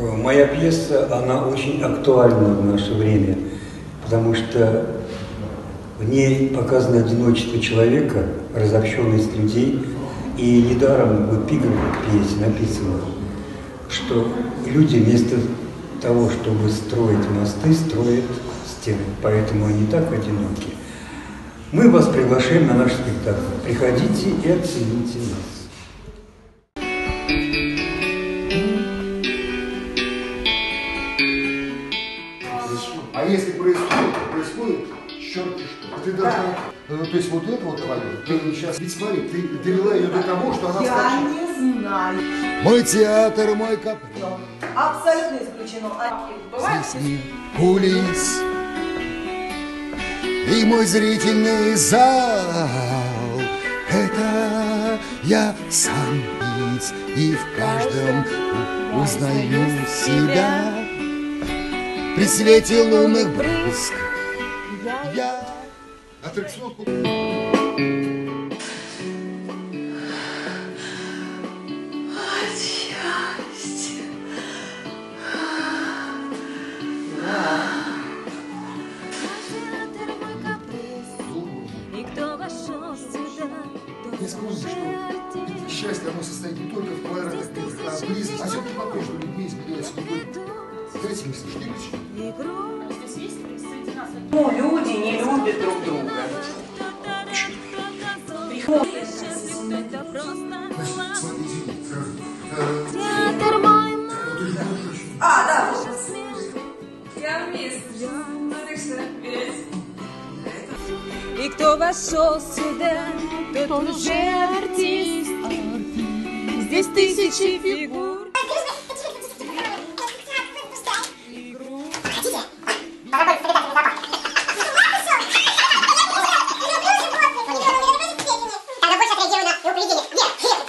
Э, Моя пьеса, она очень актуальна в наше время, потому что в ней показано одиночество человека, разобщенность людей. И недаром в эпиграфе пьесе написано, что люди вместо того, чтобы строить мосты, строят стены. Поэтому они так одиноки. Мы вас приглашаем на наш спектакль. Приходите и оцените нас. А если происходит, то происходит черти что. Ты должна, ну, то есть вот это вот твое, ты сейчас, ведь смотри, ты довела ее до того, что она Я скажет, не знаю. мой театр, мой каприз, Абсолютно исключено. А бывает? здесь нет кулис, и мой зрительный зал, это я сам ведь, и в каждом узнаю себя. При свете лунных брызг. Я аттракцион Не скажу, что счастье, оно состоит не только в квадратных метрах, а в близости. А все-таки пока 80 тысяч. Ну, люди не любят друг друга. Театр мой А, да, Я мисс. И кто вошел сюда, тот уже артист. Здесь тысячи фигур. Она больше отреагировала на его